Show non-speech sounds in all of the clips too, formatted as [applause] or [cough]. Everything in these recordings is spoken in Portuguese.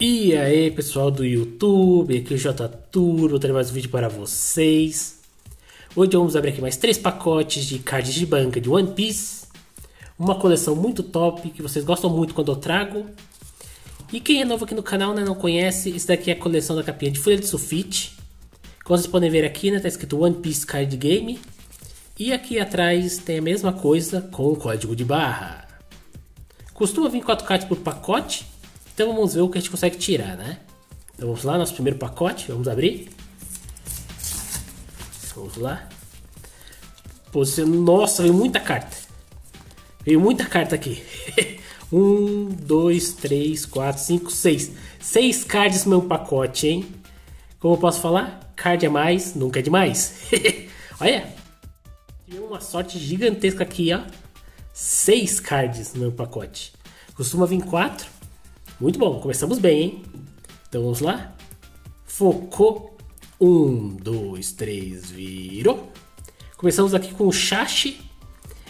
E aí pessoal do YouTube, aqui é o J Turbo, vou trazer mais um vídeo para vocês. Hoje vamos abrir aqui mais três pacotes de cards de banca de One Piece. Uma coleção muito top, que vocês gostam muito quando eu trago. E quem é novo aqui no canal, né, não conhece, isso daqui é a coleção da capinha de folha de sulfite. Como vocês podem ver aqui, né, tá escrito One Piece Card Game. E aqui atrás tem a mesma coisa com o código de barra. Costuma vir 4 cards por pacote, então vamos ver o que a gente consegue tirar, né? Então vamos lá, nosso primeiro pacote, vamos abrir. Vamos lá. Nossa, veio muita carta. Veio muita carta aqui. [laughs] um, dois, três, quatro, cinco, seis. Seis cards no meu pacote, hein? Como eu posso falar? Card é mais, nunca é demais. [laughs] Olha, tive uma sorte gigantesca aqui, ó. Seis cards no meu pacote. Costuma vir quatro. Muito bom, começamos bem, hein? Então vamos lá. Focou. Um, dois, três, virou. Começamos aqui com o Shashi.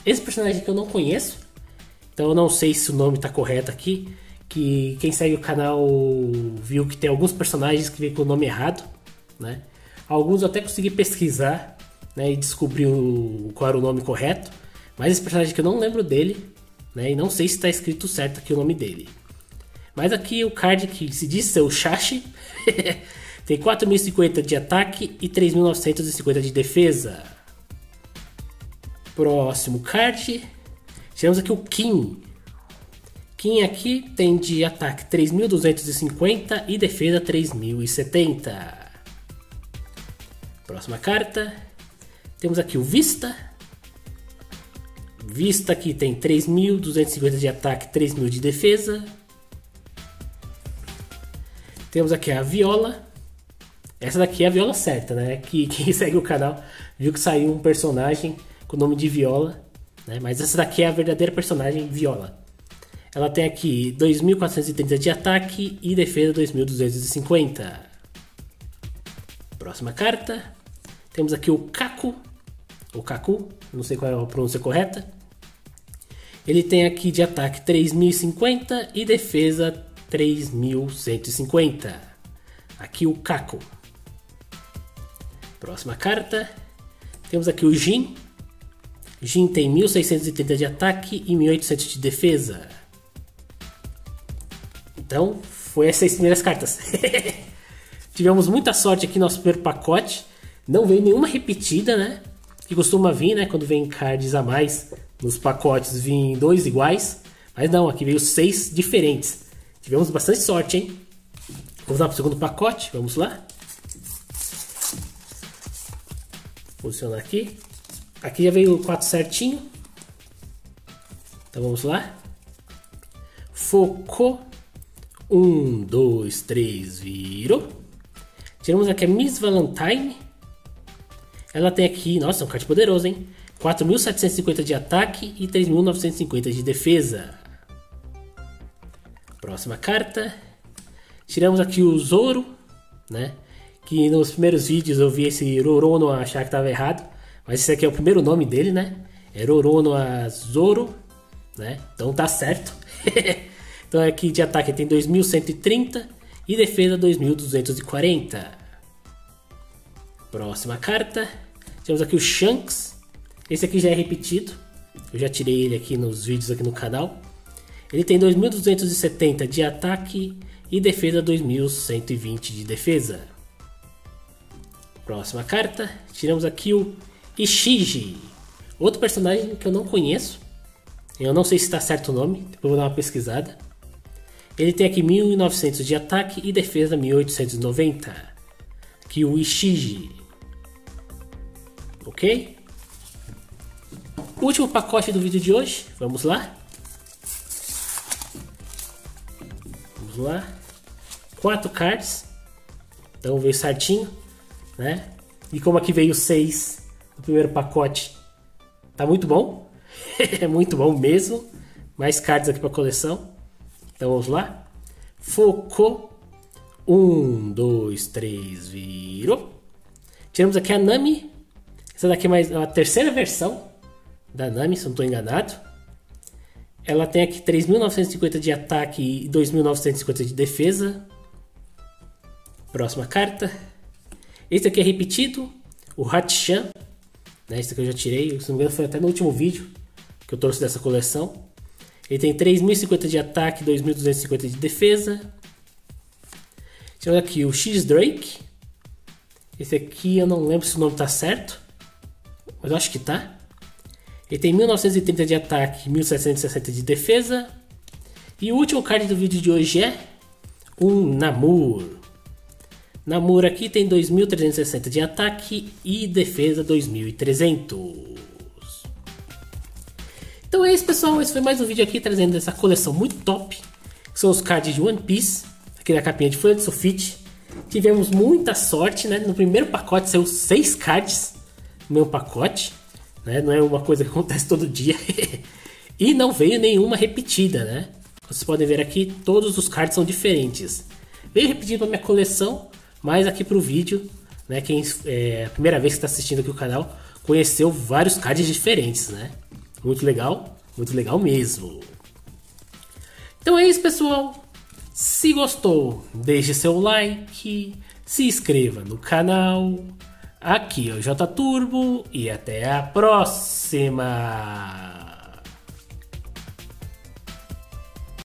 Esse personagem que eu não conheço. Então eu não sei se o nome está correto aqui. Que quem segue o canal viu que tem alguns personagens que vem com o nome errado. Né? Alguns eu até consegui pesquisar né, e descobrir o, qual era o nome correto. Mas esse personagem que eu não lembro dele. Né, e não sei se está escrito certo aqui o nome dele. Mas aqui o card que se diz ser o Shashi [laughs] tem 4.050 de ataque e 3.950 de defesa. Próximo card. Temos aqui o Kim. Kim aqui tem de ataque 3.250 e defesa 3.070. Próxima carta. Temos aqui o Vista. Vista aqui tem 3.250 de ataque, 3.000 de defesa. Temos aqui a viola. Essa daqui é a viola certa, né? Que [laughs] quem segue o canal viu que saiu um personagem com o nome de viola. Né? Mas essa daqui é a verdadeira personagem viola. Ela tem aqui 2.430 de ataque e defesa 2.250. Próxima carta. Temos aqui o Kaku. O Kaku, não sei qual é a pronúncia correta. Ele tem aqui de ataque 3.050 e defesa 3150. Aqui o Caco. Próxima carta. Temos aqui o Jin. Jin tem 1630 de ataque e 1800 de defesa. Então, foi essas primeiras cartas. [laughs] Tivemos muita sorte aqui no nosso primeiro pacote. Não veio nenhuma repetida, né? Que costuma vir, né? Quando vem cards a mais nos pacotes, vêm dois iguais. Mas não, aqui veio seis diferentes. Tivemos bastante sorte, hein? Vamos lá para o segundo pacote, vamos lá. Posicionar aqui. Aqui já veio o 4 certinho. Então vamos lá. Focou. Um, dois, três, virou. Tiramos aqui a Miss Valentine. Ela tem aqui, nossa, um card poderoso, hein? 4.750 de ataque e 3.950 de defesa. Próxima carta. Tiramos aqui o Zoro, né? Que nos primeiros vídeos eu vi esse Rorono achar que estava errado. Mas esse aqui é o primeiro nome dele, né? É Rorono a Zoro, né? Então tá certo. [laughs] então aqui de ataque tem 2130 e defesa 2240. Próxima carta. Temos aqui o Shanks. Esse aqui já é repetido. Eu já tirei ele aqui nos vídeos aqui no canal. Ele tem 2.270 de ataque e defesa 2.120 de defesa. Próxima carta, tiramos aqui o Ishiji, outro personagem que eu não conheço. Eu não sei se está certo o nome, depois vou dar uma pesquisada. Ele tem aqui 1.900 de ataque e defesa 1.890. Aqui o Ishiji. Ok? Último pacote do vídeo de hoje, vamos lá. Lá. Quatro cards. Então veio certinho, né? E como aqui veio seis no primeiro pacote, tá muito bom. [laughs] é muito bom mesmo. Mais cards aqui para coleção. Então vamos lá. Focou. Um, dois, três, virou. Tiramos aqui a Nami. Essa daqui é mais a terceira versão da Nami, se não estou enganado. Ela tem aqui 3.950 de ataque e 2.950 de defesa. Próxima carta. Esse aqui é repetido, o Hatchan. Né, esse aqui eu já tirei, se não me engano foi até no último vídeo que eu trouxe dessa coleção. Ele tem 3.050 de ataque, 2.250 de defesa. Temos aqui o X-Drake. Esse aqui eu não lembro se o nome tá certo, mas eu acho que tá. Ele tem 1930 de ataque, 1760 de defesa. E o último card do vídeo de hoje é um Namor. Namor aqui tem 2360 de ataque e defesa 2300. Então é isso pessoal, esse foi mais um vídeo aqui trazendo essa coleção muito top. Que são os cards de One Piece, aqui na capinha de folha de sulfite. Tivemos muita sorte, né? No primeiro pacote saiu 6 cards no meu pacote. Né? Não é uma coisa que acontece todo dia. [laughs] e não veio nenhuma repetida, né? Vocês podem ver aqui, todos os cards são diferentes. Veio repetido para minha coleção, mas aqui para o vídeo, né? Quem é a primeira vez que está assistindo aqui o canal, conheceu vários cards diferentes, né? Muito legal, muito legal mesmo. Então é isso, pessoal. Se gostou, deixe seu like, se inscreva no canal. Aqui é o J Turbo e até a próxima!